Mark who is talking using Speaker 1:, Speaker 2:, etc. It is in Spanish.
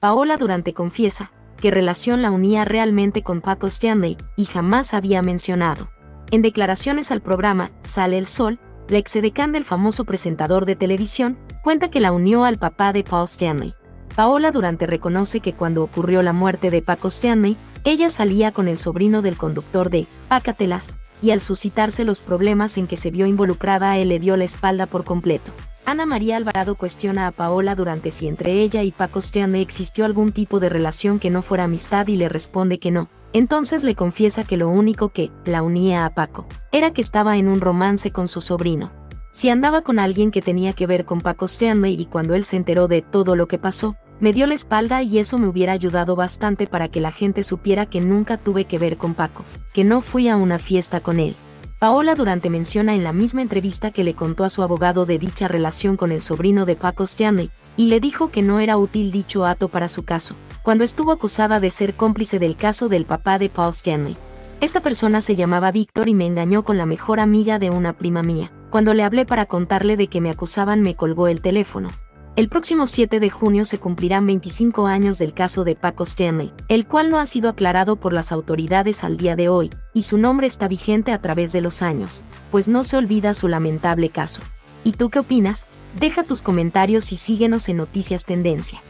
Speaker 1: Paola Durante confiesa que relación la unía realmente con Paco Stanley y jamás había mencionado. En declaraciones al programa Sale el Sol, la exedecán del famoso presentador de televisión cuenta que la unió al papá de Paul Stanley. Paola Durante reconoce que cuando ocurrió la muerte de Paco Stanley, ella salía con el sobrino del conductor de Pácatelas, y al suscitarse los problemas en que se vio involucrada, él le dio la espalda por completo. Ana María Alvarado cuestiona a Paola durante si entre ella y Paco Stanley existió algún tipo de relación que no fuera amistad y le responde que no. Entonces le confiesa que lo único que la unía a Paco era que estaba en un romance con su sobrino. Si andaba con alguien que tenía que ver con Paco Stanley y cuando él se enteró de todo lo que pasó, me dio la espalda y eso me hubiera ayudado bastante para que la gente supiera que nunca tuve que ver con Paco, que no fui a una fiesta con él. Paola Durante menciona en la misma entrevista que le contó a su abogado de dicha relación con el sobrino de Paco Stanley, y le dijo que no era útil dicho ato para su caso, cuando estuvo acusada de ser cómplice del caso del papá de Paul Stanley. Esta persona se llamaba Víctor y me engañó con la mejor amiga de una prima mía. Cuando le hablé para contarle de que me acusaban me colgó el teléfono. El próximo 7 de junio se cumplirán 25 años del caso de Paco Stanley, el cual no ha sido aclarado por las autoridades al día de hoy, y su nombre está vigente a través de los años, pues no se olvida su lamentable caso. ¿Y tú qué opinas? Deja tus comentarios y síguenos en Noticias Tendencia.